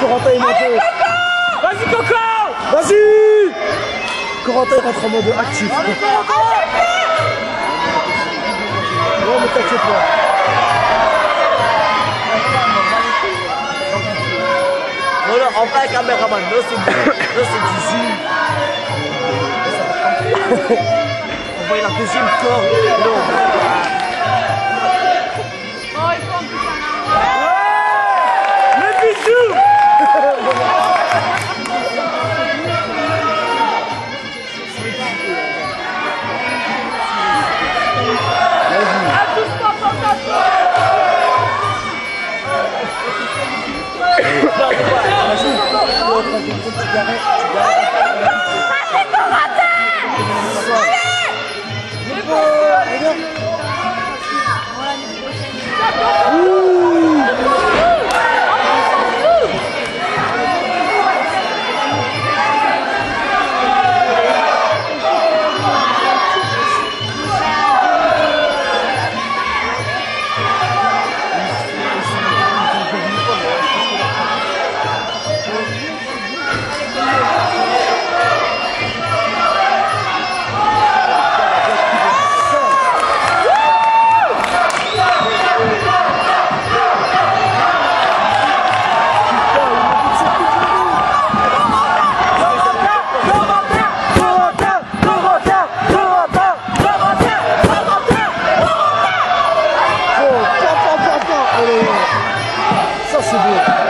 Corentin est monté. Vas-y, Coco Vas-y Corentin rentre en mode actif. Non, mais t'inquiète pas. Voilà, en vrai, caméraman, là c'est du, là c'est du zoom. On voit la deuxième corde. Là, Corentin Pittsburgh.